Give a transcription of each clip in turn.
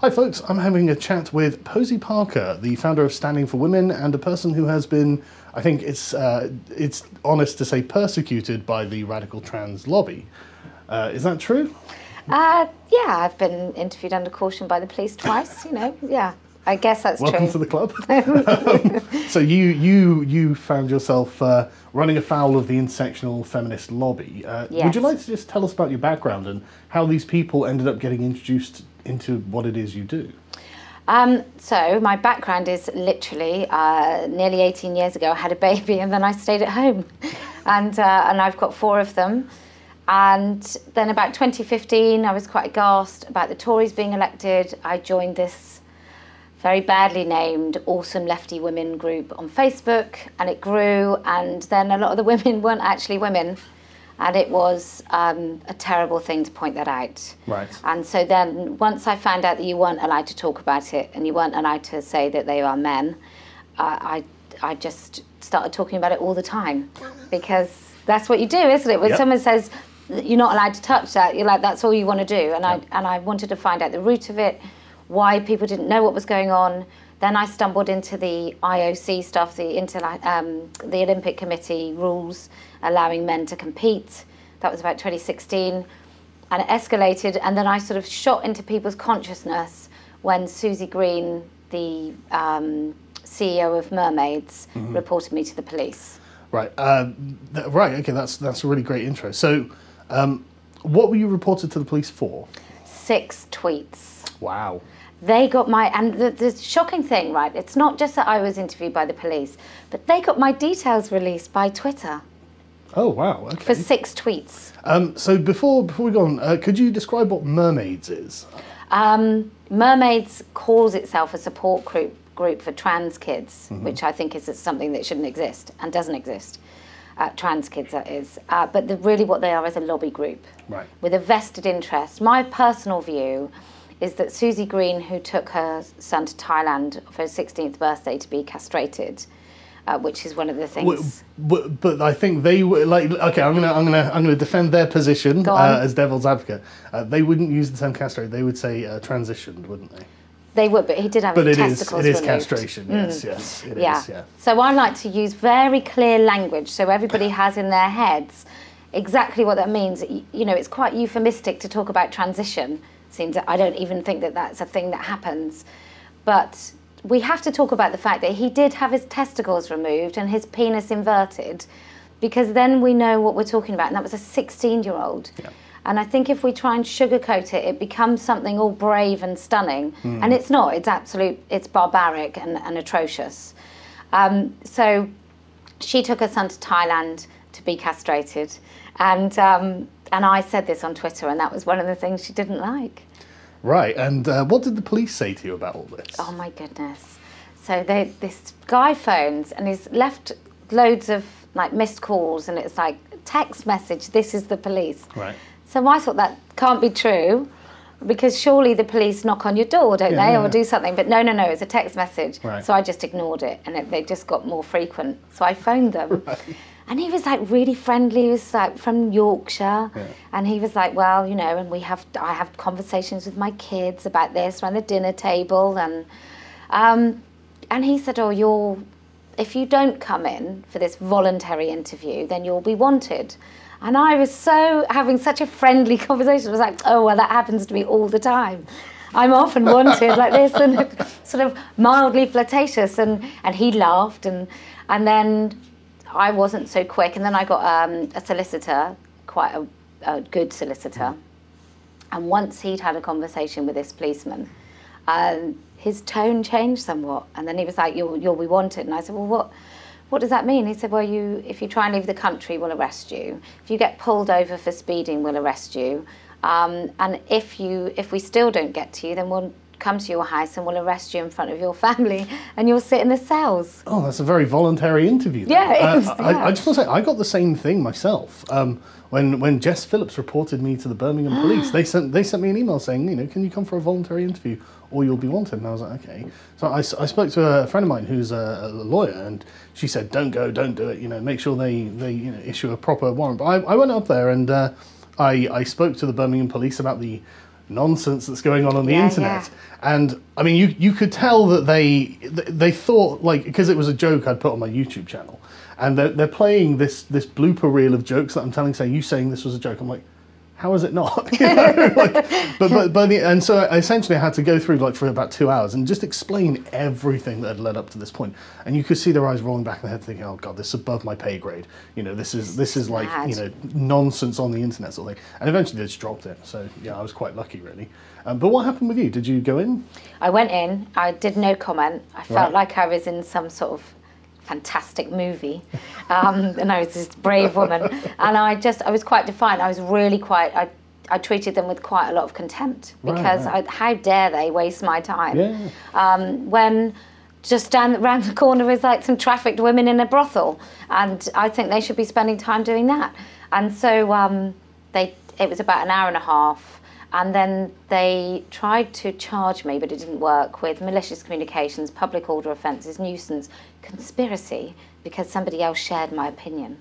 Hi, folks. I'm having a chat with Posie Parker, the founder of Standing for Women, and a person who has been, I think it's uh, it's honest to say, persecuted by the radical trans lobby. Uh, is that true? Uh, yeah, I've been interviewed under caution by the police twice. You know, yeah, I guess that's Welcome true. to the club. Um, so you you you found yourself uh, running afoul of the intersectional feminist lobby. Uh, Would you like to just tell us about your background and how these people ended up getting introduced into what it is you do? Um, so my background is literally uh, nearly 18 years ago. I had a baby and then I stayed at home, and uh, and I've got four of them. And then about 2015, I was quite aghast about the Tories being elected. I joined this very badly named Awesome Lefty Women group on Facebook, and it grew. And then a lot of the women weren't actually women, and it was um, a terrible thing to point that out. Right. And so then, once I found out that you weren't allowed to talk about it and you weren't allowed to say that they are men, uh, I, I just started talking about it all the time because that's what you do, isn't it? When Yep. someone says you're not allowed to touch that, you're like, that's all you want to do. And I and I wanted to find out the root of it, why people didn't know what was going on. Then I stumbled into the IOC stuff, the inter, um, the Olympic Committee rules allowing men to compete. That was about 2016 and it escalated and then i sort of shot into people's consciousness when susie green the um, ceo of mermaids reported me to the police Right. Uh, th- right. Okay. That's that's a really great intro. So, um, what were you reported to the police for? six tweets Wow. they got my and the, the shocking thing right it's not just that i was interviewed by the police but they got my details released by twitter Oh wow. Okay. for six tweets Um, so before before we go on, uh, could you describe what mermaids is? Um, Mermaids calls itself a support group group for trans kids, Mm-hmm. which I think is something that shouldn't exist and doesn't exist. Uh, trans kids, that is. Uh, but the, really, what they are is a lobby group Right. with a vested interest. My personal view is that Susie Green, who took her son to Thailand for his 16th birthday to be castrated, uh, which is one of the things. w- but I think they were like okay. I'm gonna I'm gonna I'm gonna defend their position uh, as devil's advocate. Uh, they wouldn't use the term castrate. They would say uh, transitioned, wouldn't they? They would, but he did have But his it is testicles it is removed. castration. Yes. Yes. It is. yeah. Yeah. So I like to use very clear language so everybody has in their heads exactly what that means. You know, it's quite euphemistic to talk about transition. Seems I don't even think that that's a thing that happens, but we have to talk about the fact that he did have his testicles removed and his penis inverted, because then we know what we're talking about, and that was a 16-year-old. Yeah. And I think if we try and sugarcoat it, it becomes something all brave and stunning. And it's not. It's absolute. It's barbaric and, and atrocious. Um, so she took her son to Thailand to be castrated, and um, and I said this on Twitter, and that was one of the things she didn't like. Right. And uh, what did the police say to you about all this? Oh my goodness! So they, this guy phones and he's left loads of like missed calls, and it's like text message. This is the police. Right. So I thought that can't be true because surely the police knock on your door, don't Yeah, they, yeah, or do something. But no, no, no, it's a text message. Right. So I just ignored it and it, they just got more frequent. So I phoned them. And he was like really friendly. He was like from Yorkshire, Yeah. and he was like, "Well, you know," and we have I have conversations with my kids about this around the dinner table, and um, and he said, "Oh, you're if you don't come in for this voluntary interview, then you'll be wanted." And I was so having such a friendly conversation. I was like, "Oh, well, that happens to me all the time." I'm often wanted like this and sort of mildly flirtatious and, and he laughed and and then I wasn't so quick and then I got um, a solicitor, quite a, a good solicitor. And once he'd had a conversation with this policeman, um, his tone changed somewhat. And then he was like, you'll, you'll be wanted. And I said, well, what, what does that mean? He said, well, you, if you try and leave the country, we'll arrest you. If you get pulled over for speeding, we'll arrest you. Um, and if, you, if we still don't get to you, then we'll come to your house and we'll arrest you in front of your family and you'll sit in the cells. Oh, that's a very voluntary interview. then. Yeah, it is, Uh, I, yeah. I just want to say, I got the same thing myself. Um, when when Jess Phillips reported me to the Birmingham police, they sent they sent me an email saying, you know, can you come for a voluntary interview or you'll be wanted? And I was like, okay. So I, I spoke to a friend of mine who's a, a lawyer, and she said, don't go, don't do it. You know, make sure they they you know issue a proper warrant. But I, I went up there and uh, I I spoke to the Birmingham police about the nonsense that's going on on the Yeah, internet. yeah. And I mean, you you could tell that they they thought like because it was a joke I'd put on my YouTube channel, and they're, they're playing this this blooper reel of jokes that I'm telling, saying you saying this was a joke. I'm like. How is it not? You know, like, but but by the and so I essentially I had to go through like for about two hours and just explain everything that had led up to this point. And you could see their eyes rolling back in their head, thinking, "Oh God, this is above my pay grade." You know, this is this is like you know nonsense on the internet sort of thing. And eventually they just dropped it. So yeah, I was quite lucky really. Um, but what happened with you? Did you go in? I went in, I did no comment. I felt Right. like I was in some sort of fantastic movie. Um, and I was this brave woman. And I just, I was quite defiant. I was really quite, I, I treated them with quite a lot of contempt Right, because right. I, how dare they waste my time? Yeah. um, when just down around the corner is like some trafficked women in a brothel, and I think they should be spending time doing that. And so um, they, it was about an hour and a half, and then they tried to charge me, but it didn't work with malicious communications, public order offences, nuisance, conspiracy, because somebody else shared my opinion,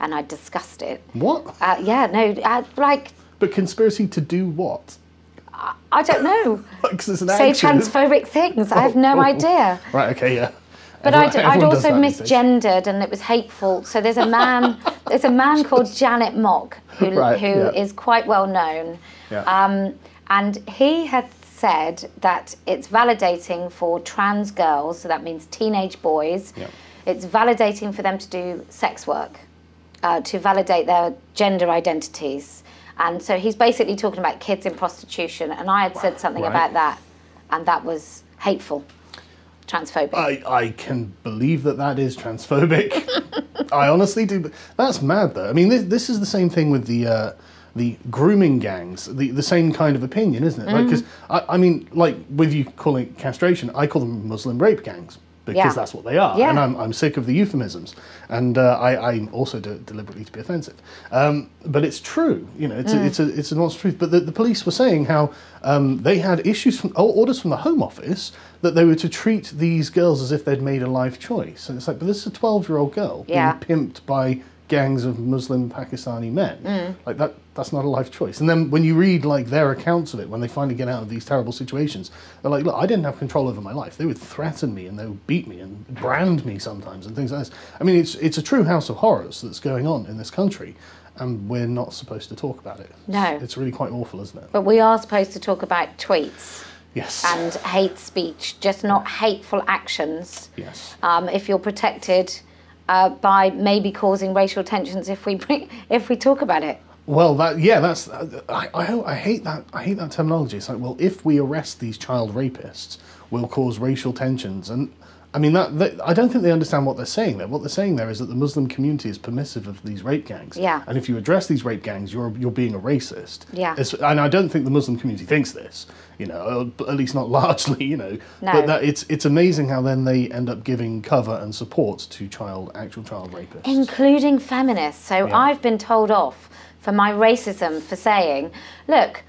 and I discussed it. What? Uh, yeah, no, uh, like But conspiracy to do what? I don't know. Because it's an Say transphobic things. I have no Oh. idea. Right. Okay. Yeah. But Everyone- I'd, I'd also that these days. misgendered and it was hateful. So there's a man, there's a man called Janet Mock who, Right, who yeah. is quite well known. Yeah. Um, and he had said that it's validating for trans girls, so that means teenage boys, Yeah. it's validating for them to do sex work, uh, to validate their gender identities. And so he's basically talking about kids in prostitution. And I had said something Right. about that, and that was hateful, transphobic. I, I can believe that that is transphobic. I honestly do. That's mad, though. I mean, this, this is the same thing with the uh, the grooming gangs. The the same kind of opinion, isn't it? Because I, I mean, like with you calling it castration, I call them Muslim rape gangs because Yeah. that's what they are, Yeah. and I'm, I'm sick of the euphemisms, and uh, I, I also do it deliberately to be offensive. Um, but it's true, you know, it's a, it's a it's a honest truth. But the, the police were saying how um, they had issues from orders from the Home Office that they were to treat these girls as if they'd made a life choice, and it's like, but this is a 12 year old girl Yeah. being pimped by gangs of Muslim Pakistani men. Mm. Like that, that's not a life choice. And then when you read like their accounts of it, when they finally get out of these terrible situations, they're like, look, I didn't have control over my life. They would threaten me and they would beat me and brand me sometimes and things like this. I mean, it's it's a true house of horrors that's going on in this country, and we're not supposed to talk about it. No. it's really quite awful, isn't it? But we are supposed to talk about tweets Yes. and hate speech, just not hateful actions. yes. Um, if you're protected uh, by maybe causing racial tensions, if we bring, if we talk about it. Well, that yeah, that's I, I I hate that I hate that terminology. It's like, well, if we arrest these child rapists, we'll cause racial tensions, and I mean that, that I don't think they understand what they're saying there. What they're saying there is that the Muslim community is permissive of these rape gangs. Yeah. And if you address these rape gangs, you're you're being a racist. Yeah. It's- and I don't think the Muslim community thinks this. You know, uh, at least not largely. You know. No. But that it's it's amazing how then they end up giving cover and support to child actual child rapists. including feminists. So Yeah. I've been told off for my racism for saying, look,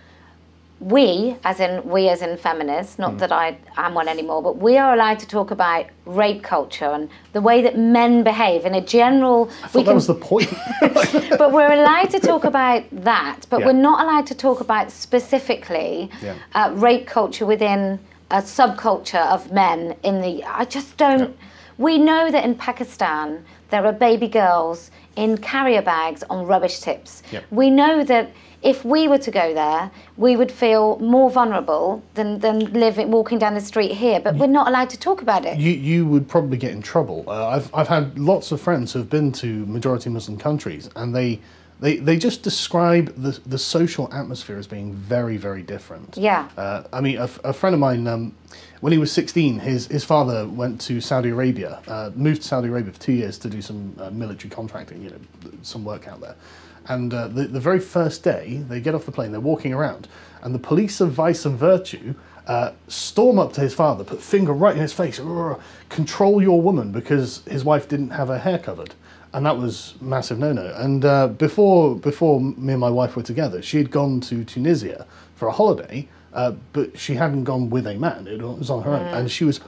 we, as in we as in feminists, not that I am one anymore, but we are allowed to talk about rape culture and the way that men behave in a general. I thought that was the point. but we're allowed to talk about that, but Yeah. we're not allowed to talk about specifically Yeah. uh, rape culture within a subculture of men in the. I just don't. We know that in Pakistan there are baby girls in carrier bags on rubbish tips. Yep. We know that if we were to go there, we would feel more vulnerable than, than living walking down the street here. But we're not allowed to talk about it. you, you would probably get in trouble. Uh, I've, I've had lots of friends who've been to majority Muslim countries, and they, they, they just describe the, the social atmosphere as being very, very different. Yeah. Uh, I mean, a friend of mine, um, when he was 16, his, his father went to Saudi Arabia, uh, moved to Saudi Arabia for two years to do some uh, military contracting, you know, some work out there. And uh, the, the very first day, they get off the plane, they're walking around, and the police of vice and virtue uh, storm up to his father, put finger right in his face, control your woman because his wife didn't have her hair covered. And that was massive no-no. And uh, before before me and my wife were together, she had gone to Tunisia for a holiday, uh, but she hadn't gone with a man. It was on her own, and she was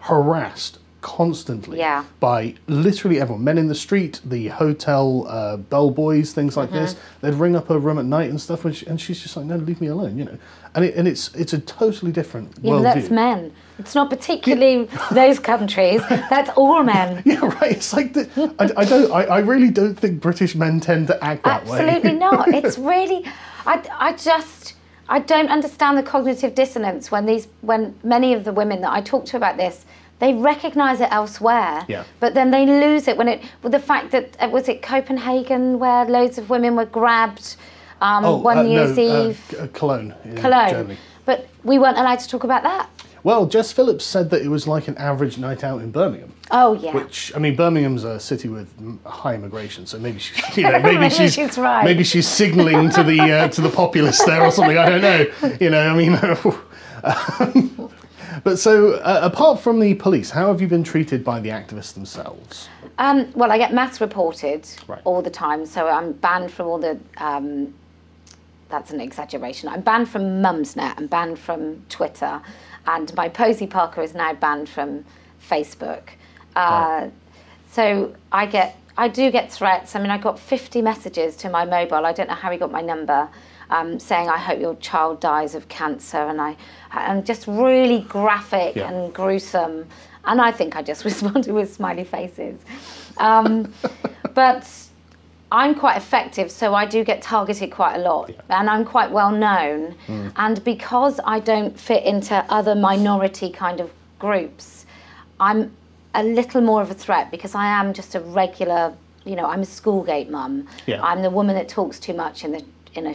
harassed constantly Yeah. by literally everyone men in the street the hotel uh, bellboys things like this Mm-hmm. they'd ring up her room at night and stuff and, she, and she's just like no leave me alone you know and, it, and it's it's a totally different Yeah, worldview that's men. It's not particularly those countries. That's all men. yeah right it's like the, I, I don't I, I really don't think british men tend to act that way Absolutely not. It's really, I, I just, I don't understand the cognitive dissonance when these, when many of the women that I talk to about this, they recognise it elsewhere, Yeah. but then they lose it when it, with the fact that uh, was it Copenhagen where loads of women were grabbed um, oh one uh, Year's no, uh, Eve, uh, cologne in Cologne, Germany. but we weren't allowed to talk about that. Well jess phillips said that it was like an average night out in birmingham Oh yeah. Which I mean, Birmingham's a city with high immigration, so maybe she, you know, maybe, Maybe she's, she's right. Maybe she's signalling to the uh, to the populace there or something. I don't know. You know, I mean. um, but so, uh, apart from the police, how have you been treated by the activists themselves? Um, well, I get mass reported Right. all the time, so I'm banned from all the. Um, that's an exaggeration. I'm banned from Mumsnet. I'm banned from Twitter, and my Posie Parker is now banned from Facebook. Uh, So I get, I do get threats. I mean, I got 50 messages to my mobile. I don't know how he got my number. Um, saying I hope your child dies of cancer, and I, and just really graphic Yeah. and gruesome. And I think I just responded with smiley faces. Um, but I'm quite effective, so I do get targeted quite a lot, and I'm quite well known. And because I don't fit into other minority kind of groups, I'm a little more of a threat because I am just a regular, you know, I'm a schoolgate mum. Yeah. I'm the woman that talks too much in the in a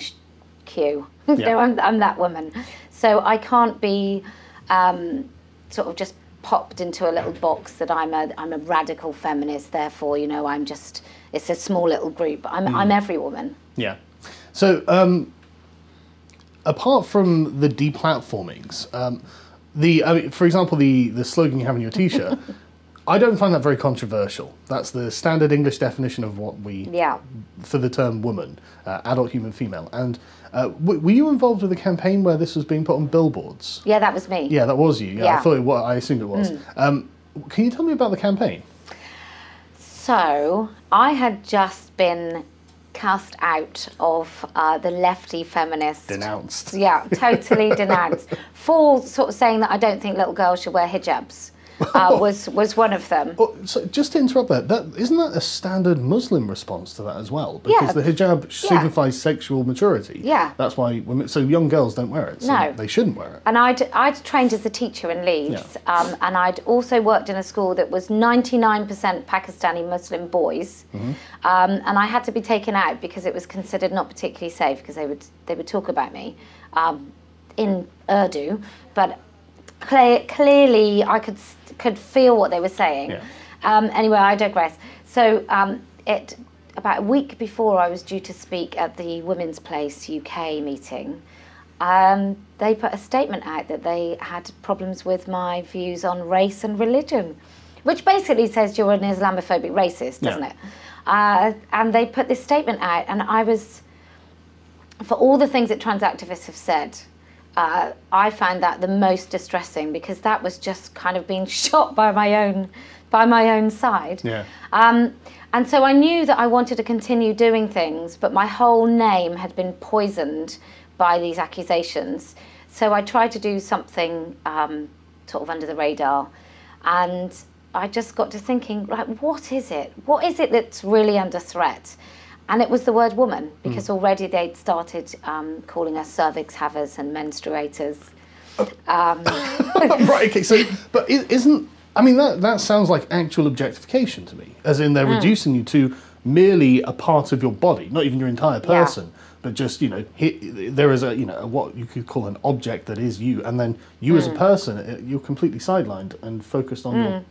queue. Yeah. know, I'm, I'm that woman. So I can't be um, sort of just popped into a little box that I'm a I'm a radical feminist. Therefore, you know, I'm just it's a small little group. I'm I'm every woman. Yeah. So, um, apart from the deplatformings, um, the I mean, for example, the the slogan you have on your T-shirt, I don't find that very controversial. That's the standard English definition of what we Yeah. for the term woman, uh, adult human female. And uh, w- were you involved with a campaign where this was being put on billboards? Yeah, that was me. Yeah, that was you. Yeah, I thought it was. I assumed it was. Um, can you tell me about the campaign? So I had just been cast out of uh, the lefty feminist. Denounced. Yeah, totally denounced for sort of saying that I don't think little girls should wear hijabs. Uh, was was one of them. Oh, so just to interrupt that, that isn't that a standard Muslim response to that as well? Because Yeah. the hijab signifies sexual maturity. Yeah. That's why women. So young girls don't wear it. So No. They shouldn't wear it. And I'd, I'd trained as a teacher in Leeds, um, and I'd also worked in a school that was 99% Pakistani Muslim boys. Um, and I had to be taken out because it was considered not particularly safe because they would, they would talk about me um, in Urdu, but clear, clearly I could, could feel what they were saying. Yeah. Um, anyway, I digress. So um, it about a week before I was due to speak at the Women's Place UK meeting, um, they put a statement out that they had problems with my views on race and religion, which basically says you're an Islamophobic racist, doesn't Yeah. it? Uh, and they put this statement out, and I was, for all the things that trans activists have said, uh, I found that the most distressing because that was just kind of being shot by my own, by my own side. Yeah. Um, and so I knew that I wanted to continue doing things, but my whole name had been poisoned by these accusations. So I tried to do something um, sort of under the radar. And I just got to thinking, like, what is it? What is it that's really under threat? And it was the word woman, because already they'd started um, calling us cervix havers and menstruators. right. Okay. So, but i- isn't I mean that that sounds like actual objectification to me, as in they're Mm. reducing you to merely a part of your body, not even your entire Yeah. person, but just you know he, there is a you know what you could call an object that is you, and then you as a Mm. person uh, you're completely sidelined and focused on your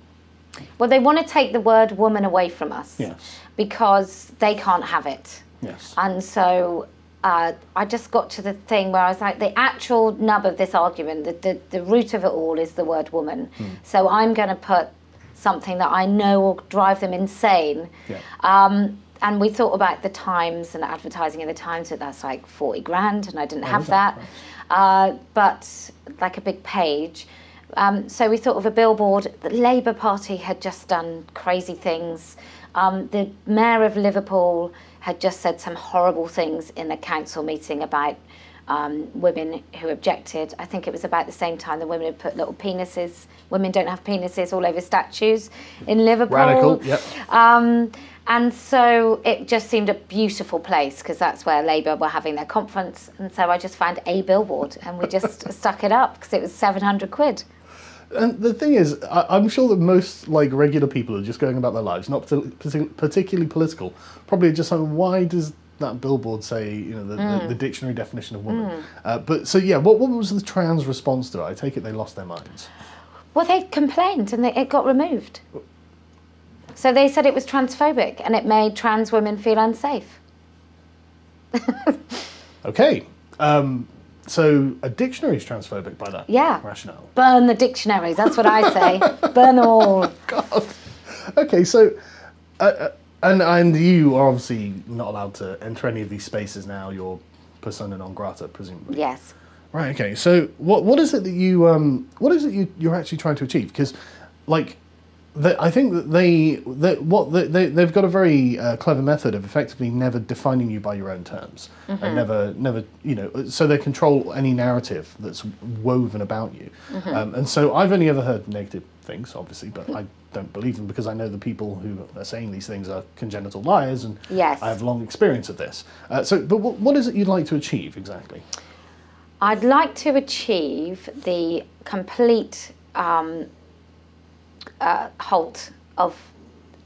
Well, they want to take the word woman away from us Yes. because they can't have it. yes. And so uh, I just got to the thing where I was like, the actual nub of this argument, the, the, the root of it all is the word woman. So I'm going to put something that I know will drive them insane. Yeah. Um, and we thought about the Times and advertising in the Times so that's like 40 grand, and I didn't have is that? that. Uh, but like a big page. Um, so we thought of a billboard. The Labour Party had just done crazy things. Um, the mayor of Liverpool had just said some horrible things in a council meeting about um, women who objected. I think it was about the same time the women had put little penises. Women don't have penises all over statues in Liverpool. Radical, yep. Um, and so it just seemed a beautiful place because that's where Labour were having their conference. And so I just found a billboard and we just stuck it up because it was 700 quid. And the thing is, I, I'm sure that most like regular people are just going about their lives, not partic- particularly political. Probably just like, why does that billboard say, you know, the, the, the dictionary definition of woman? Uh, but so yeah, what, what was the trans response to it? I take it they lost their minds. Well, they complained and they, it got removed. So they said it was transphobic and it made trans women feel unsafe. Okay. Um, so a dictionary is transphobic by that Yeah. rationale. Burn the dictionaries, that's what I say. Burn them all. God. Okay, so uh, uh, and and you are obviously not allowed to enter any of these spaces now. You're persona non grata, presumably. Yes. Right. Okay. So what what is it that you um what is it you you're actually trying to achieve? Because like. The, I think that they, that what they, they they've got a very uh, clever method of effectively never defining you by your own terms and never never you know so they control any narrative that's woven about you. Um, and so I've only ever heard negative things obviously but I don't believe them because I know the people who are saying these things are congenital liars and Yes. I have long experience of this. Uh, so but what, what is it you'd like to achieve exactly? I'd like to achieve the complete um, uh, halt of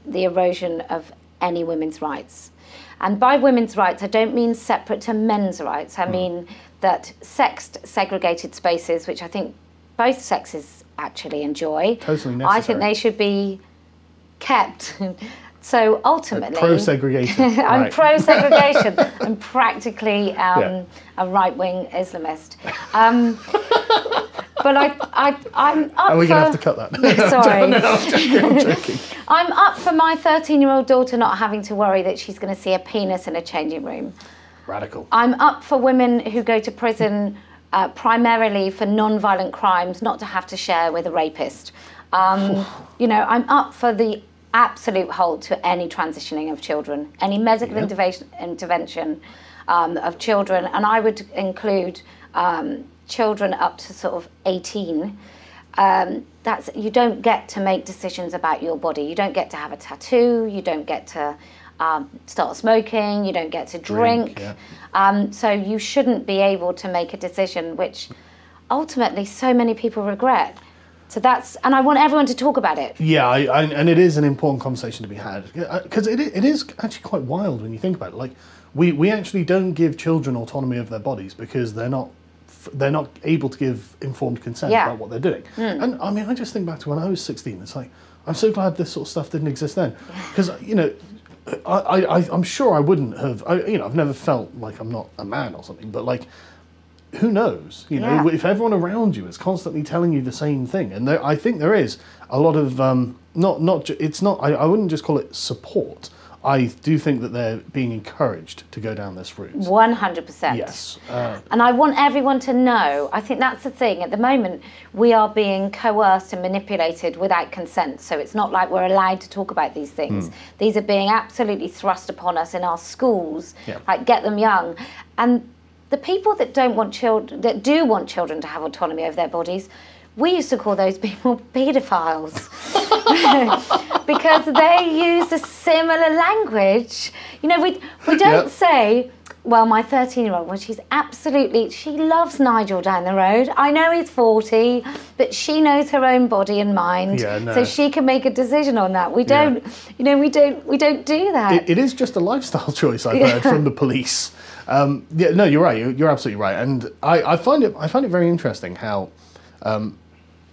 the erosion of any women's rights. And by women's rights, I don't mean separate to men's rights. Hmm. I mean that sexed segregated spaces, which I think both sexes actually enjoy, Totally I think they should be kept. so ultimately, pro segregation I'm pro segregation. I'm practically um, Yeah. a right wing Islamist. Um, but I, I, I'm up Are we for. gonna have to cut that? Sorry. I'm joking. I'm joking. I'm up for my 13 year old daughter not having to worry that she's going to see a penis in a changing room. Radical. I'm up for women who go to prison uh, primarily for non violent crimes not to have to share with a rapist. Um, you know, I'm up for the absolute halt to any transitioning of children, any medical Yeah. intervention, intervention um, of children, and I would include um, children up to sort of 18 um, that's you don't get to make decisions about your body. You don't get to have a tattoo. You don't get to um, start smoking. You don't get to Drink, drink. yeah. Um, so you shouldn't be able to make a decision which ultimately so many people regret. So that's and I want everyone to talk about it. Yeah, I, I, and it is an important conversation to be had because it, it is actually quite wild when you think about it. Like we, we actually don't give children autonomy of their bodies because they're not they're not able to give informed consent Yeah. about what they're doing. And I mean, I just think back to when I was sixteen. It's like I'm so glad this sort of stuff didn't exist then because you know. I, I- I'm sure I wouldn't have. I, you know, I've never felt like I'm not a man or something. But like, who knows? You know, Yeah. if everyone around you is constantly telling you the same thing, and there, I think there is a lot of um, not not. It's not. I, I wouldn't just call it support. I do think that they're being encouraged to go down this route. One hundred percent. Yes. Uh, And I want everyone to know. I think that's the thing. At the moment, we are being coerced and manipulated without consent. So it's not like we're allowed to talk about these things. Hmm. These are being absolutely thrust upon us in our schools. Yeah. Like get them young. And the people that don't want children, that do want children to have autonomy over their bodies, we used to call those people paedophiles because they use a similar language. You know, we we don't Yep. say, well, my 13 year old, well, she's absolutely, she loves Nigel down the road. I know he's 40, but she knows her own body and mind. Yeah, no. So she can make a decision on that. We don't, you know, we don't, we don't do that. it, it is just a lifestyle choice I've heard from the police. Um, yeah, no, you're right. You're, you're absolutely right, and I, I find it I find it very interesting how um,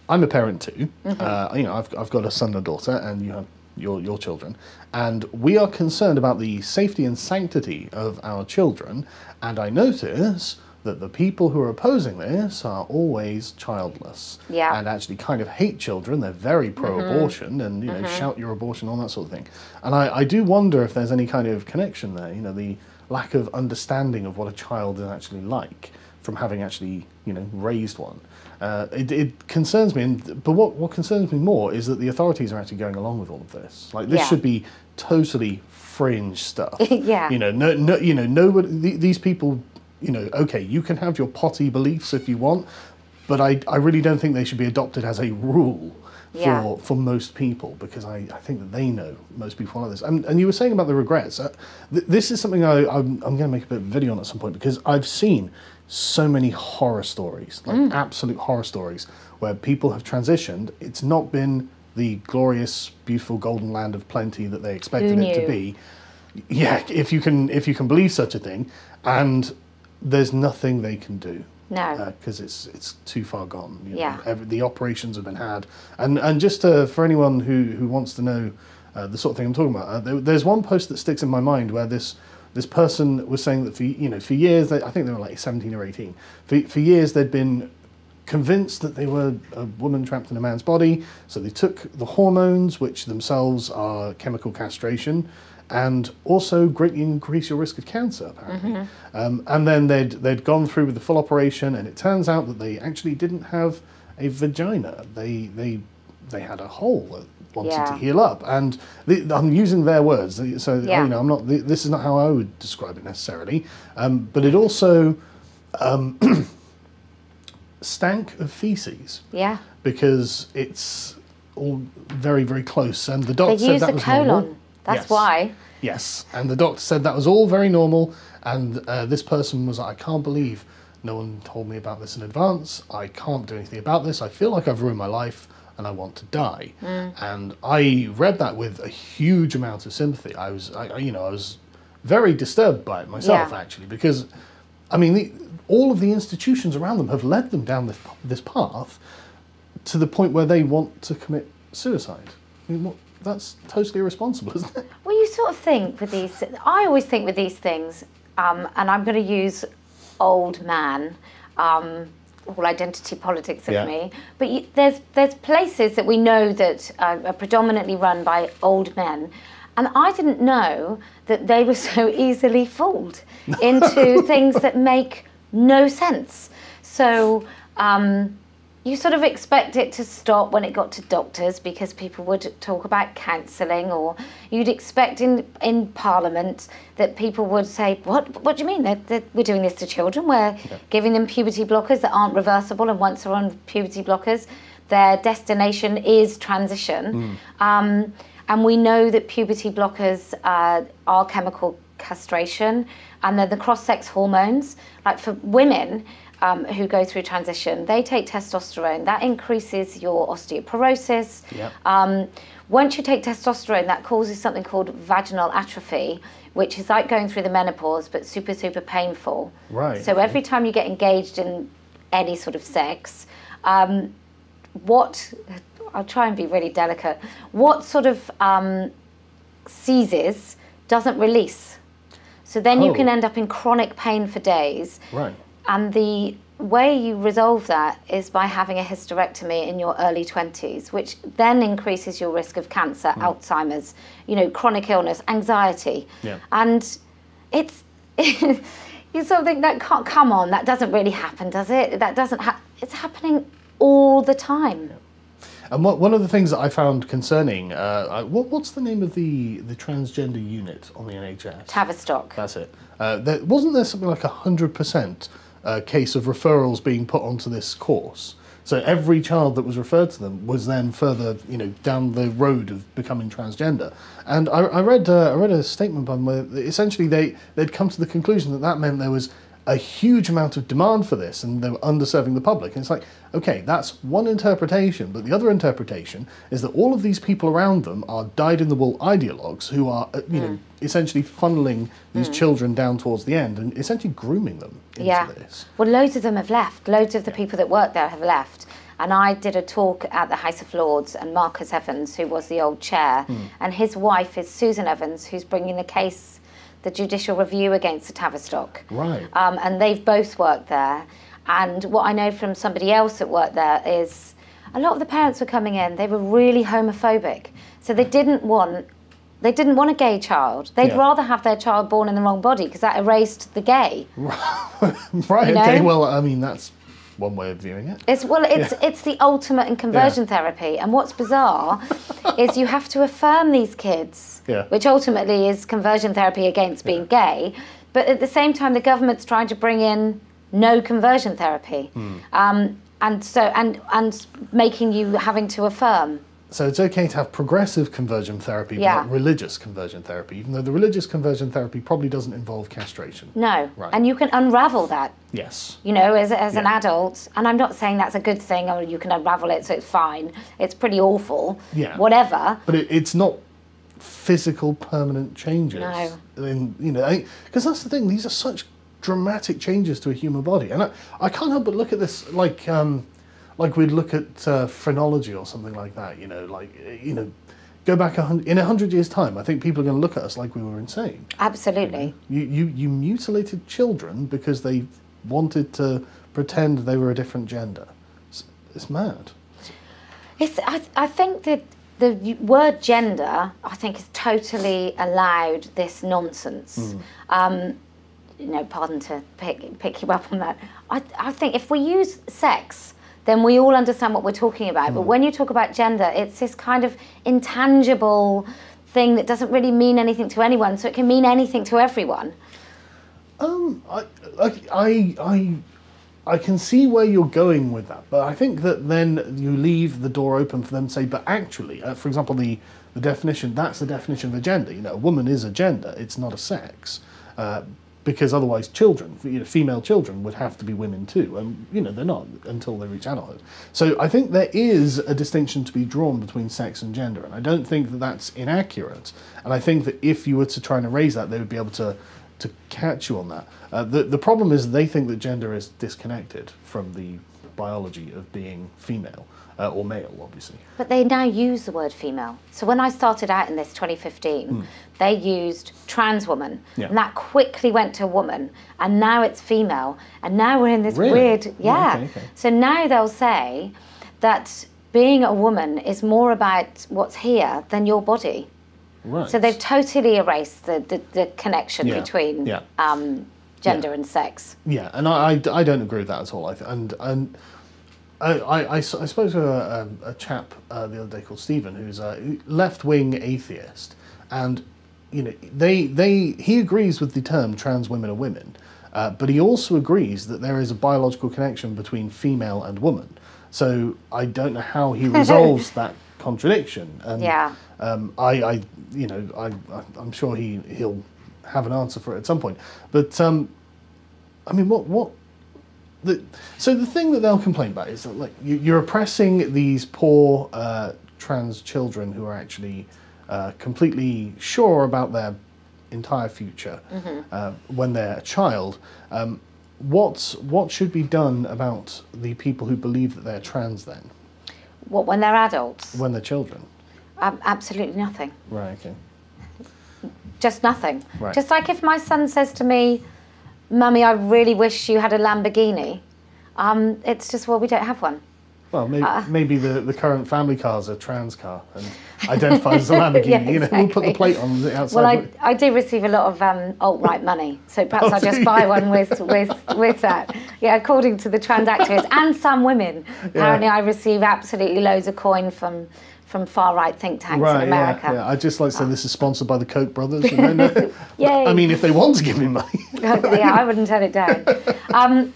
I'm a parent too. Mm-hmm. Uh, you know, I've, I've got a son and a daughter, and you have your your children, and we are concerned about the safety and sanctity of our children. And I notice that the people who are opposing this are always childless, Yeah. and actually kind of hate children. They're very mm-hmm. pro-abortion, and you know, mm-hmm. shout your abortion, all that sort of thing. And I, I do wonder if there's any kind of connection there. You know, the lack of understanding of what a child is actually like from having actually, you know, raised one. Uh, it, it concerns me, and, but what, what concerns me more is that the authorities are actually going along with all of this. Like this Yeah. should be totally fringe stuff. Yeah. You know, no, no, you know, nobody. th- These people, you know, okay, you can have your potty beliefs if you want, but I, I really don't think they should be adopted as a rule for Yeah. for most people because I, I think that they know most people like this. And, and you were saying about the regrets. Uh, th- this is something I, I'm, I'm going to make a bit of a video on at some point because I've seen so many horror stories, like Mm. absolute horror stories, where people have transitioned. It's not been the glorious, beautiful golden land of plenty that they expected it to be. Yeah, if you can if you can believe such a thing, and there's nothing they can do No. because it's it's too far gone. you know. Yeah. Every, the operations have been had, and and just uh, for anyone who who wants to know uh, the sort of thing I'm talking about, uh, there, there's one post that sticks in my mind where this this person was saying that for you know for years they, I think they were like 17 or 18 for for years they'd been convinced that they were a woman trapped in a man's body. So they took the hormones, which themselves are chemical castration, and also greatly increase your risk of cancer, apparently. Um, and then they'd they'd gone through with the full operation, and it turns out that they actually didn't have a vagina. They they they had a hole wanted to heal up, and the, I'm using their words. So Yeah. you know, I'm not. This is not how I would describe it necessarily. Um, but it also um, stank of feces Yeah. because it's all very very close, and the They doctor said that was colon. normal. That's Yes. why. Yes, and the doctor said that was all very normal, and uh, this person was like, I can't believe no one told me about this in advance. I can't do anything about this. I feel like I've ruined my life, and I want to die. And I read that with a huge amount of sympathy. I was, I, I- you know, I was very disturbed by it myself Yeah. actually, because, I mean, the, all of the institutions around them have led them down this this path to the point where they want to commit suicide. I mean, what, that's totally irresponsible, isn't it? Well, you sort of think with these. I always think with these things, um, and I'm going to use old man, um, all identity politics of Yeah. me. But you, there's there's places that we know that uh, are predominantly run by old men, and I didn't know that they were so easily fooled into things that make no sense. So. Um, you sort of expect it to stop when it got to doctors because people would talk about counselling, or you'd expect in in Parliament that people would say, "What? What do you mean? They're, they're, we're doing this to children? We're giving them puberty blockers that aren't reversible, and once they're on puberty blockers, their destination is transition." Um, and we know that puberty blockers uh, are chemical castration, and then the cross-sex hormones. Like for women um, who go through transition, they take testosterone. That increases your osteoporosis. Yep. Um, once you take testosterone, that causes something called vaginal atrophy, which is like going through the menopause, but super, super painful. Right, So every time you get engaged in any sort of sex, um, what I'll try and be really delicate. What sort of um, seizes doesn't release. So then you Oh. can end up in chronic pain for days. Right. And the way you resolve that is by having a hysterectomy in your early 20s, which then increases your risk of cancer, Alzheimer's, you know, chronic illness, anxiety. Yeah. And it's you sort of think that can't come on, that doesn't really happen, does it? That doesn't ha- it's happening all the time. And what, one of the things that I found concerning, uh, I, what, what's the name of the, the transgender unit on the NHS? Tavistock. That's it. Uh, there, wasn't there something like a hundred percent uh, case of referrals being put onto this course? So every child that was referred to them was then further, you know, down the road of becoming transgender. And I, I read, uh, I read a statement by them where essentially they they'd come to the conclusion that that meant there was a huge amount of demand for this and they were underserving the public. And it's like, okay, that's one interpretation, but the other interpretation is that all of these people around them are dyed in the wool ideologues who are, uh, you know, mm. essentially funneling these mm. children down towards the end and essentially grooming them into Yeah. this. Well, loads of them have left. Loads of the people that work there have left. And I did a talk at the House of Lords, and Marcus Evans, who was the old chair, hmm. and his wife is Susan Evans, who's bringing the case, the judicial review against the Tavistock. Right. Um, and they've both worked there. And what I know from somebody else that worked there is a lot of the parents were coming in, they were really homophobic. So they didn't want. They didn't want a gay child. They'd Yeah. rather have their child born in the wrong body because that erased the gay. right. you Okay. Well, I mean, that's one way of viewing it. It's well, it's it's the ultimate in conversion therapy. And what's bizarre is you have to affirm these kids, Yeah. which ultimately is conversion therapy against being gay. But at the same time, the government's trying to bring in no conversion therapy, Hmm. um, and so and and making you having to affirm. So it's okay to have progressive conversion therapy, Yeah. but not religious conversion therapy, even though the religious conversion therapy probably doesn't involve castration. No, Right. and you can unravel that. Yes. you know, as, as an adult, and I'm not saying that's a good thing or you can unravel it so it's fine. It's pretty awful. Yeah. Whatever. But it, it's not physical permanent changes. No. In, you know, because that's the thing. These are such dramatic changes to a human body, and I, I can't help but look at this like um, like we'd look at uh, phrenology or something like that. You know, like you know, go back a hundred in a hundred years' time. I think people are going to look at us like we were insane. Absolutely. You you you mutilated children because they wanted to pretend they were a different gender. It's, it's mad. It's, I, I think that the word gender, I think, has totally allowed this nonsense. Um, you know, pardon to pick, pick you up on that. I, I think if we use sex, then we all understand what we're talking about. But when you talk about gender, it's this kind of intangible thing that doesn't really mean anything to anyone, so it can mean anything to everyone. Um, I, I, I, I, I can see where you're going with that, but I think that then you leave the door open for them to say, but actually, uh, for example, the, the definition, that's the definition of a gender. You know, a woman is a gender, it's not a sex. Uh, because otherwise children, you know, female children would have to be women too, and you know they're not until they reach adulthood. So I think there is a distinction to be drawn between sex and gender, and I don't think that that's inaccurate. And I think that if you were to try and erase that, they would be able to to catch you on that. Uh, the the problem is they think that gender is disconnected from the biology of being female uh, or male, obviously. But they now use the word female. So when I started out in this 2015, they used trans woman, Yeah. and that quickly went to woman, and now it's female, and now we're in this Really? weird, Yeah, yeah. okay, okay. So now they'll say that being a woman is more about what's here than your body. Right. So they've totally erased the, the, the connection Yeah, between yeah. um, gender Yeah. and sex. Yeah, and I, I, I don't agree with that at all. I th- and and I, I, I I spoke to a, a, a chap uh, the other day called Stephen, who's a left wing atheist, and you know they they he agrees with the term trans women are women, uh, but he also agrees that there is a biological connection between female and woman. So I don't know how he resolves that contradiction. And, Yeah. um, I, I, you know, I, I, I'm sure he he'll have an answer for it at some point. But um, I mean, what what the so the thing that they'll complain about is that like you, you're oppressing these poor uh, trans children who are actually uh, completely sure about their entire future uh, when they're a child. Um, what what should be done about the people who believe that they're trans then What when they're adults? when they're children? Um, absolutely nothing. Right. Okay. just nothing. Right. Just like if my son says to me, "Mummy, I really wish you had a Lamborghini," um, it's just well, we don't have one. Well, maybe, Uh. maybe the, the current family car is a trans car and identifies as a Lamborghini. Yeah, You know, we'll put the plate on the outside. Well, I, I do receive a lot of um, alt right money, so perhaps Oh, I'll just buy one with, with with that. Yeah, according to the trans activists and some women, apparently I receive absolutely loads of coin from from far right think tanks right, in America. Yeah, yeah. I just like to say this is sponsored by the Koch brothers. Know? no- I mean, if they want to give me money. yeah, I wouldn't turn it down. Um,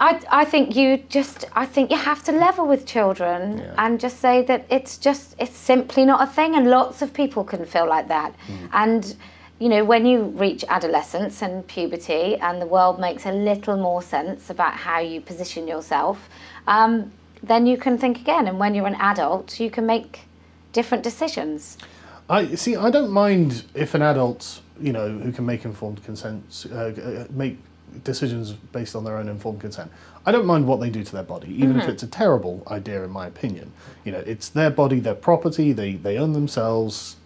I, I think you just I think you have to level with children Yeah. and just say that it's just it's simply not a thing and lots of people can feel like that Mm. and you know when you reach adolescence and puberty and the world makes a little more sense about how you position yourself um, then you can think again and when you're an adult you can make different decisions I see. I don't mind if an adult, you know, who can make informed consent, uh, uh, make decisions based on their own informed consent. I don't mind what they do to their body, even if it's a terrible idea, in my opinion. You know, it's their body, their property. They they own themselves.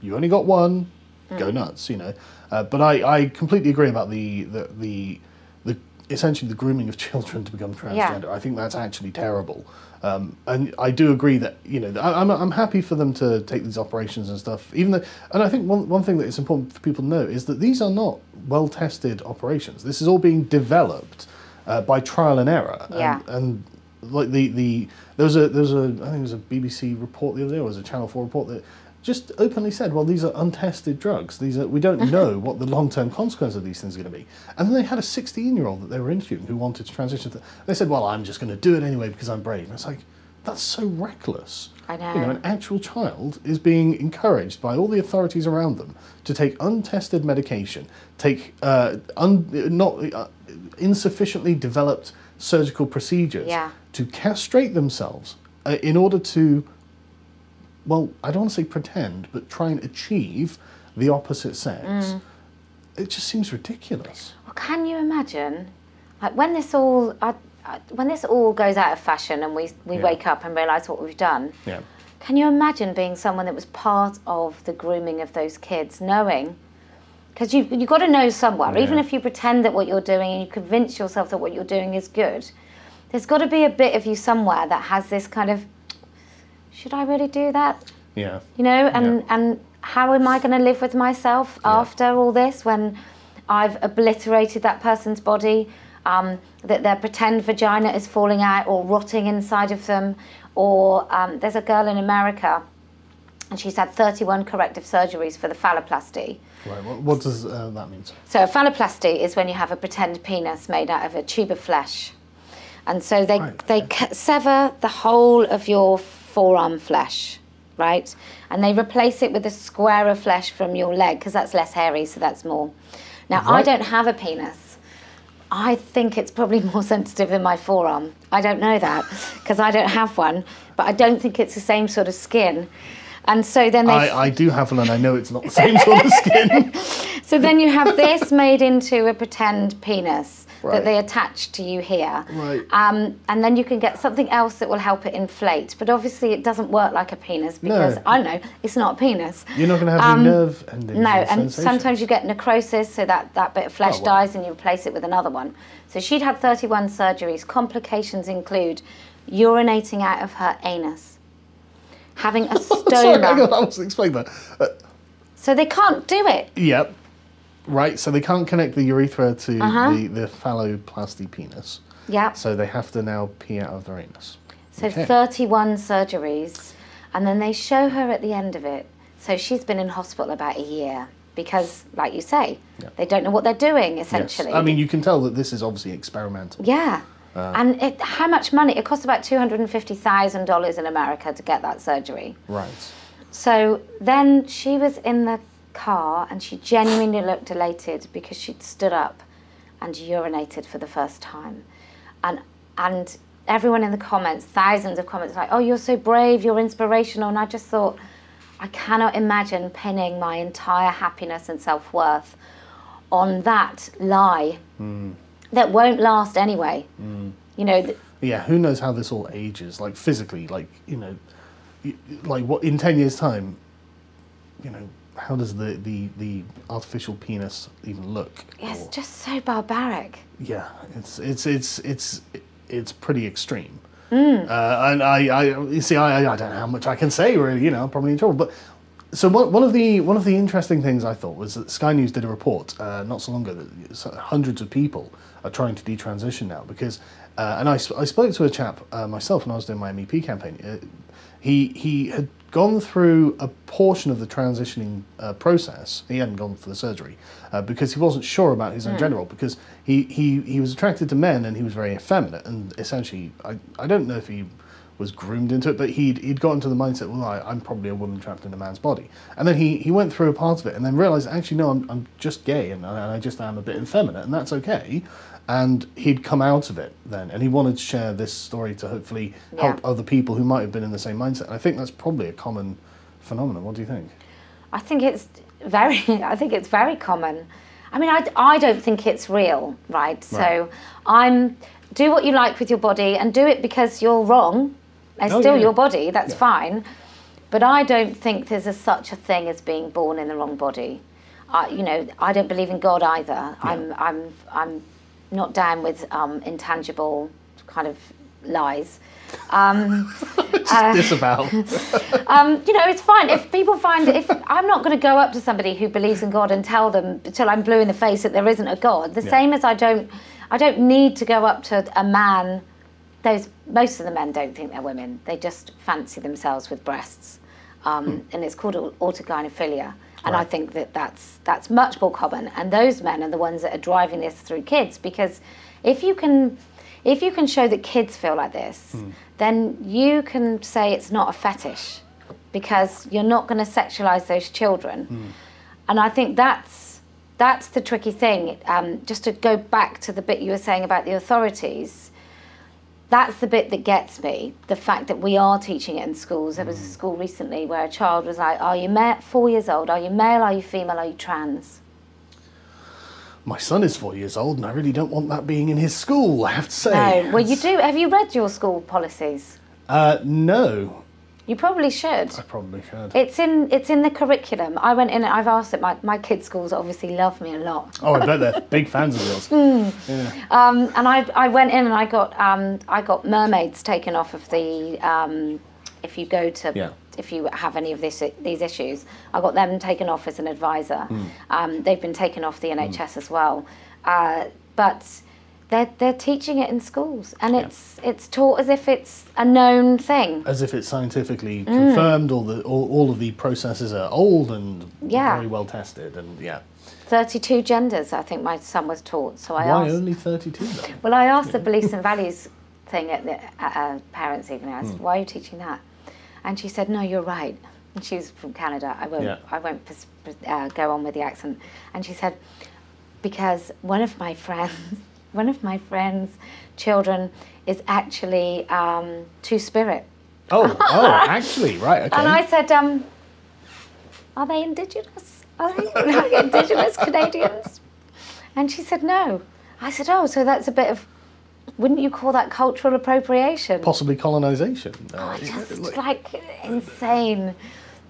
You only got one. Go nuts. You know. Uh, but I, I completely agree about the the the. Essentially, the grooming of children to become transgender. I think that's actually terrible. Um, and I do agree that you know I, I'm I'm happy for them to take these operations and stuff. Even though, and I think one one thing that is important for people to know is that these are not well tested operations. This is all being developed uh, by trial and error. Yeah. And, and like the, the there was a there was a I think it was a BBC report the other day, or it was a Channel Four report that just openly said, well, these are untested drugs. These are we don't know what the long term consequence of these things are going to be. And then they had a 16 year old that they were interviewing who wanted to transition. To, they said, well, I'm just going to do it anyway because I'm brave. And it's like that's so reckless. I know. You know, an actual child is being encouraged by all the authorities around them to take untested medication, take uh, un, not uh, insufficiently developed surgical procedures Yeah. to castrate themselves uh, in order to, well, I don't want to say pretend, but try and achieve the opposite sex. Mm. It just seems ridiculous. Well, can you imagine, like when this all, I, I, when this all goes out of fashion and we we Yeah. wake up and realise what we've done? Yeah. Can you imagine being someone that was part of the grooming of those kids, knowing? Because you've, you've got to know somewhere, even if you pretend that what you're doing and you convince yourself that what you're doing is good, there's got to be a bit of you somewhere that has this kind of, should I really do that? Yeah. You know, and, Yeah. and how am I going to live with myself after all this when I've obliterated that person's body, um, that their pretend vagina is falling out or rotting inside of them? Or um, there's a girl in America and she's had 31 corrective surgeries for the phalloplasty. Right. What, what does uh, that mean? So a phalloplasty is when you have a pretend penis made out of a tube of flesh. And so they, Right, they sever the whole of your forearm flesh, right? And they replace it with a square of flesh from your leg because that's less hairy, so that's more. Now, I don't have a penis. I think it's probably more sensitive than my forearm. I don't know that because I don't have one, but I don't think it's the same sort of skin. And so then they I, I do have one, and I know it's not the same sort of skin. So then you have this made into a pretend penis Right. that they attach to you here. Right. Um, and then you can get something else that will help it inflate. But obviously it doesn't work like a penis because, No. I know, it's not a penis. You're not going to have Um, any nerve endings. No, and sometimes you get necrosis, so that, that bit of flesh Oh, wow. dies and you replace it with another one. So she'd had 31 surgeries. Complications include urinating out of her anus, having a stoma. Sorry, on. I wasn't explaining that. Uh, so they can't do it. Yep. Right, so they can't connect the urethra to Uh-huh. the, the phalloplasty penis. Yeah. So they have to now pee out of their anus. So Okay. 31 surgeries, and then they show her at the end of it. So she's been in hospital about a year because, like you say, Yeah. they don't know what they're doing Yes. essentially. I mean, you can tell that this is obviously experimental. yeah. Uh. and it, how much money? It costs about $250,000 in America to get that surgery. Right. So then she was in the car and she genuinely looked elated because she'd stood up and urinated for the first time. And and everyone in the comments, thousands of comments like, "Oh, you're so brave, you're inspirational." And I just thought I cannot imagine pinning my entire happiness and self-worth on that lie hmm. that won't last anyway. Hmm. You know, th- Yeah, who knows how this all ages, like physically, like, you know, like what, in 10 years' time, you know, how does the, the, the artificial penis even look? it's Or- just so barbaric. yeah, it's, it's, it's, it's, it's pretty extreme. Mm. Uh, and I, I, you see, I, I don't know how much I can say, really. You know, I'm probably in trouble. But so one, one of the one of the interesting things I thought was that Sky News did a report uh, not so long ago that hundreds of people are trying to detransition now because, uh, and I, I spoke to a chap uh, myself when I was doing my MEP campaign. Uh, he he had gone through a portion of the transitioning uh, process. He hadn't gone for the surgery uh, because he wasn't sure about his own gender role because he, he, he was attracted to men and he was very effeminate and essentially I, I don't know if he was groomed into it but he'd, he'd got into the mindset well I, I'm probably a woman trapped in a man's body and then he, he went through a part of it and then realized actually no I'm, I'm just gay and I, and I just am a bit effeminate and that's okay and he'd come out of it then and he wanted to share this story to hopefully help other people who might have been in the same mindset and I think that's probably a common phenomenon what do you think I think it's very. I think it's very common. I mean, I, I don't think it's real, right? So I'm do what you like with your body and do it because you're wrong. It's Oh, still yeah. your body. That's Yeah. fine. But I don't think there's a, such a thing as being born in the wrong body. I, you know, I don't believe in God either. I'm I'm I'm not down with um, intangible kind of lies. Um, disavow um, you know, it's fine if people find if I'm not going to go up to somebody who believes in God and tell them till I'm blue in the face that there isn't a God. The Yeah. same as I don't, I don't need to go up to a man. Those most of the men don't think they're women. They just fancy themselves with breasts, um, and it's called au- autogynephilia. And I think that that's that's much more common. And those men are the ones that are driving this through kids because if you can if you can show that kids feel like this, then you can say it's not a fetish because you're not going to sexualize those children. And I think that's that's the tricky thing. Um, just to go back to the bit you were saying about the authorities, that's the bit that gets me. The fact that we are teaching it in schools. There was a school recently where a child was like, "Are you ma- four years old? Are you male? Are you female? Are you trans?" My son is four years old, and I really don't want that being in his school. I have to say. No. Well, you do. Have you read your school policies? Uh, no, You probably should. I probably should. It's in it's in the curriculum. I went in and I've asked it. My my kids' schools obviously love me a lot. oh, I bet they're big fans of yours. Hmm. Um, and I, I went in and I got um, I got mermaids taken off of the um, if you go to Yeah. if you have any of this these issues I got them taken off as an advisor. Um, they've been taken off the NHS as well, uh, but they're they're teaching it in schools and it's it's taught as if it's a known thing. As if it's scientifically Hmm. confirmed, all the all, all of the processes are old and Yeah. very well tested, and yeah. Thirty two genders I think my son was taught. So I Why asked. only thirty-two though? Well, I asked the beliefs and values thing at the at a parents' evening. I said, "Why are you teaching that?" And she said, "No, you're right." And she was from Canada. I won't. Yeah. I won't uh, go on with the accent. And she said, "Because one of my friends, one of my friends' children is actually um, two spirit." Oh, oh, actually, right, okay. And I said, um, "Are they indigenous? Are they like indigenous Canadians?" And she said, "No." I said, "Oh, so that's a bit of." Wouldn't you call that cultural appropriation? Possibly colonization. Uh, Oh, just like- like insane.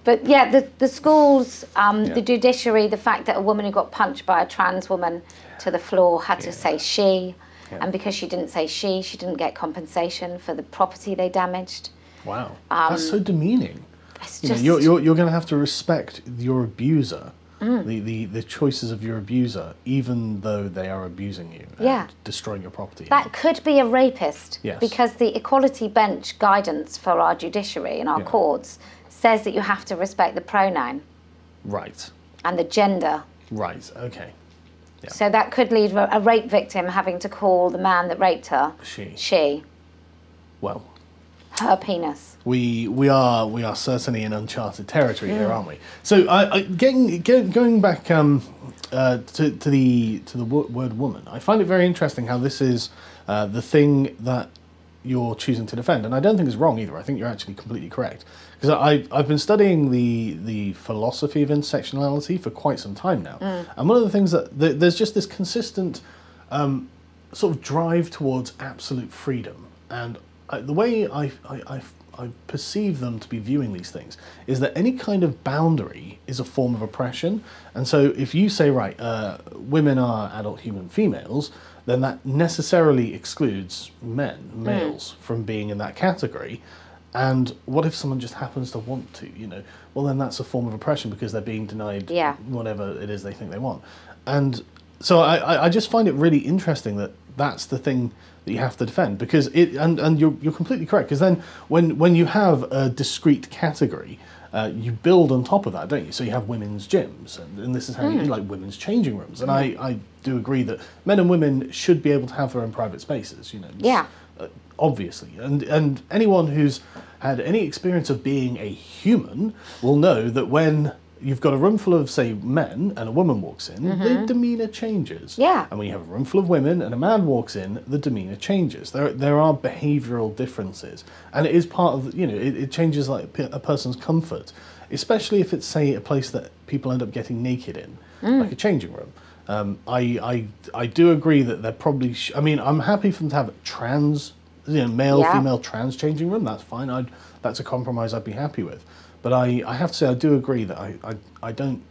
But yeah, the, the schools, um, Yeah. the judiciary, the fact that a woman who got punched by a trans woman to the floor had to say she, Yeah. and because she didn't say she, she didn't get compensation for the property they damaged. wow, that's so demeaning. It's You know, just you're, you're, you're going to have to respect your abuser, Mm. the, the, the choices of your abuser, even though they are abusing you and Yeah. destroying your property. that could be a rapist Yes. because the equality bench guidance for our judiciary and our Yeah. courts says that you have to respect the pronoun right, and the gender right, okay. So that could lead a a rape victim having to call the man that raped her She. she, Well, her penis. we we are we are certainly in uncharted territory here, aren't we? So, I, I, getting, get, going back um, uh, to, to the to the word woman, I find it very interesting how this is uh, the thing that you're choosing to defend, and I don't think it's wrong either. I think you're actually completely correct because I I've been studying the the philosophy of intersectionality for quite some time now, and one of the things that th- there's just this consistent um, sort of drive towards absolute freedom. And I, the way I, I, I, I perceive them to be viewing these things is that any kind of boundary is a form of oppression. And so if you say, right, uh, women are adult human females, then that necessarily excludes men, mm. males, from being in that category. And what if someone just happens to want to, you know? Well, then that's a form of oppression because they're being denied Yeah. whatever it is they think they want. And so I, I- I just find it really interesting that that's the thing that you have to defend because it and, and you're, you're completely correct because then when when you have a discrete category uh, you build on top of that don't you? So you have women's gyms and, and this is how you like women's changing rooms. And I, I do agree that men and women should be able to have their own private spaces you know Yeah. uh, obviously. And and anyone who's had any experience of being a human will know that when you've got a room full of say men and a woman walks in the demeanor changes Yeah. and when you have a room full of women and a man walks in the demeanor changes there there are behavioral differences and it is part of you know it, it changes like a person's comfort especially if it's say a place that people end up getting naked in like a changing room um, I, I I do agree that they're probably. Sh- I mean, I'm happy for them to have trans, you know, male, Yeah. female, trans changing room. That's fine. I'd, that's a compromise I'd be happy with. But I, I have to say, I do agree that I, I, I don't,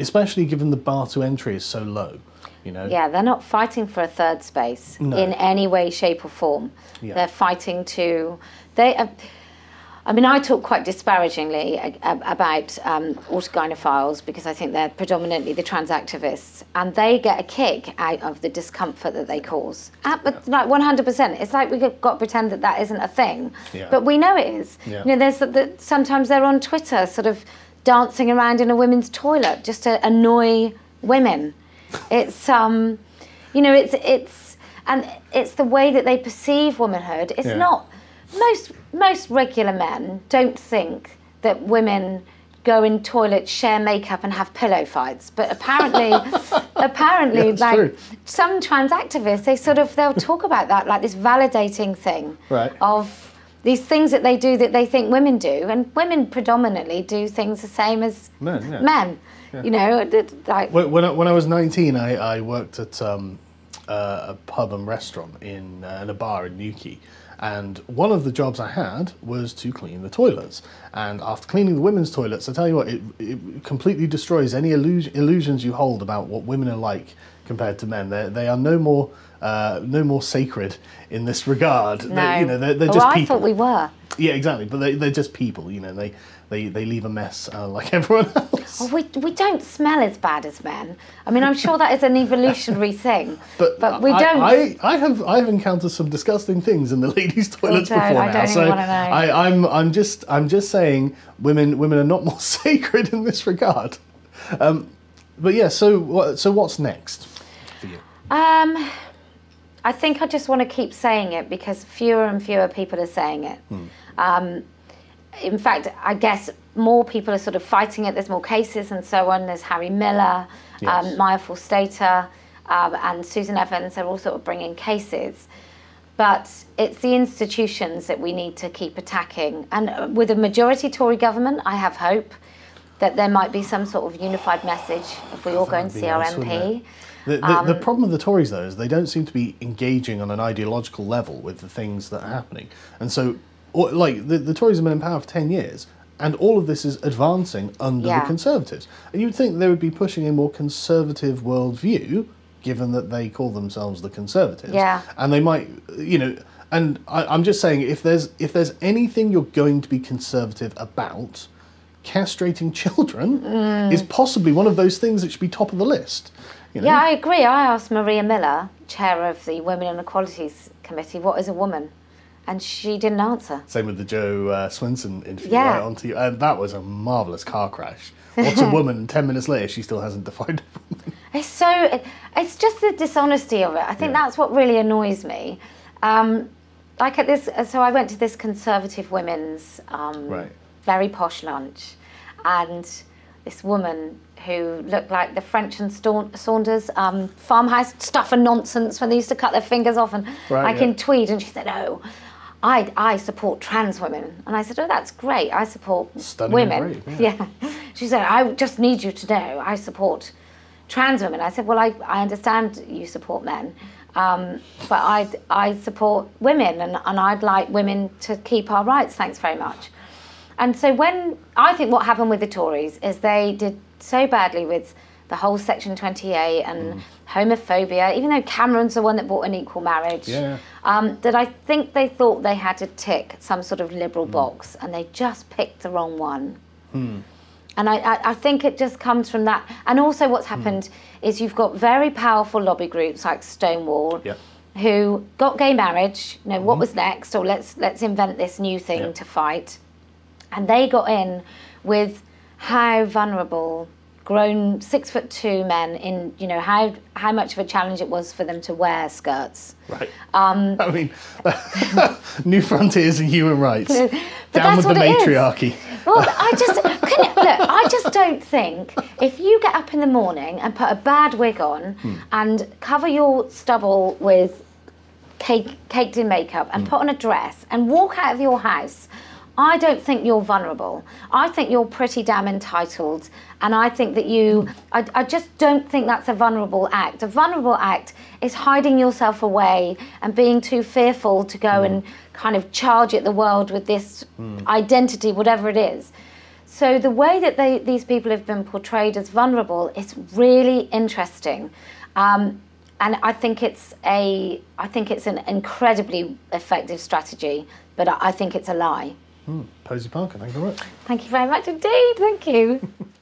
especially given the bar to entry is so low. You know. Yeah, they're not fighting for a third space No. in any way, shape, or form. Yeah. They're fighting to. They. Uh, I mean, I talk quite disparagingly about um, autogynephiles because I think they're predominantly the trans activists, and they get a kick out of the discomfort that they cause. Uh, but like 100%, it's like we've got to pretend that that isn't a thing, Yeah. but we know it is. Yeah. You know, there's the, sometimes they're on Twitter, sort of dancing around in a women's toilet just to annoy women. It's um, you know, it's it's and it's the way that they perceive womanhood. It's Yeah. not most most regular men don't think that women go in toilets, share makeup, and have pillow fights. But apparently, apparently, Yeah, like true. some trans activists, they sort of they'll talk about that like this validating thing Right. of these things that they do that they think women do, and women predominantly do things the same as Men, yeah. men. You know, like When, when, I, when I was 19, I, I worked at um, a pub and restaurant in, uh, in a bar in Newquay. And one of the jobs I had was to clean the toilets. And after cleaning the women's toilets, I tell you what, it, it completely destroys any illus- illusions you hold about what women are like compared to men. They're, they are no more, uh, no more sacred in this regard. no. They, you know, they're, they're Oh, just I people. thought we were. Yeah, exactly. But they, they're just people. You know, they they, they leave a mess uh, like everyone else. Well, we, we don't smell as bad as men. I mean, I'm sure that is an evolutionary thing, but, we I, don't. I, I have I have encountered some disgusting things in the ladies' toilets before I now. don't even so wanna know. I, I'm I'm just I'm just saying women women are not more sacred in this regard. Um, but yeah, so so what's next for you? Um, I think I just want to keep saying it because fewer and fewer people are saying it. Hmm. Um, in fact, I guess more people are sort of fighting it. There's more cases and so on. There's Harry Miller, Yes. um, Maya Forstater, um, and Susan Evans. They're all sort of bringing cases. But it's the institutions that we need to keep attacking. And with a majority Tory government, I have hope that there might be some sort of unified message if we all go and see our nice, MP. The, the, Um, the problem with the Tories, though, is they don't seem to be engaging on an ideological level with the things that are happening. And so, or, like, the, the Tories have been in power for 10 years, and all of this is advancing under Yeah. the Conservatives. And you'd think they would be pushing a more conservative worldview, given that they call themselves the Conservatives. Yeah. And they might, you know, and I, I'm just saying, if there's if there's anything you're going to be conservative about, castrating children Mm. is possibly one of those things that should be top of the list. You know? Yeah, I agree. I asked Maria Miller, chair of the Women and Equalities Committee, what is a woman? And she didn't answer. Same with the Jo uh, Swinson interview Yeah. right on TV. Uh, that was a marvellous car crash. What's a woman? Ten minutes later, she still hasn't defined a. It's so, it, it's just the dishonesty of it. I think Yeah. that's what really annoys me. Um, like at this, so I went to this conservative women's um, Right. very posh lunch, and this woman who looked like the French and Staun- Saunders um, farmhouse stuff and nonsense when they used to cut their fingers off and Right, like yeah. in tweed, and she said, "Oh, I I support trans women," and I said, "Oh, that's great. I support Stunning women." brave, yeah. She said, "I just need you to know I support." trans women. I said, well, I, I understand you support men, um, but I, I support women and, and I'd like women to keep our rights, thanks very much. And so when, I think what happened with the Tories is they did so badly with the whole Section 28 and Mm. homophobia, even though Cameron's the one that brought an equal marriage, Yeah. Um, that I think they thought they had to tick some sort of liberal Mm. box and they just picked the wrong one. And I, I, I think it just comes from that. And also, what's happened is you've got very powerful lobby groups like Stonewall, Yeah. who got gay marriage. You know, what was next? Or let's let's invent this new thing Yeah. to fight. And they got in with how vulnerable grown six foot two men in you know how how much of a challenge it was for them to wear skirts. Right. Um, I mean, new frontiers and human rights. Down with the what it is. matriarchy. Well, I just can you, look. I just don't think if you get up in the morning and put a bad wig on Hmm. and cover your stubble with cake, caked in makeup and Hmm. put on a dress and walk out of your house, I don't think you're vulnerable. I think you're pretty damn entitled, and I think that you. I, I just don't think that's a vulnerable act. A vulnerable act is hiding yourself away and being too fearful to go and kind of charge at the world with this identity, whatever it is. So the way that they, these people have been portrayed as vulnerable is really interesting, um, and I think it's a I think it's an incredibly effective strategy, but I, I think it's a lie. Hmm, Posie Parker, thank you very much. Thank you very much indeed. Thank you.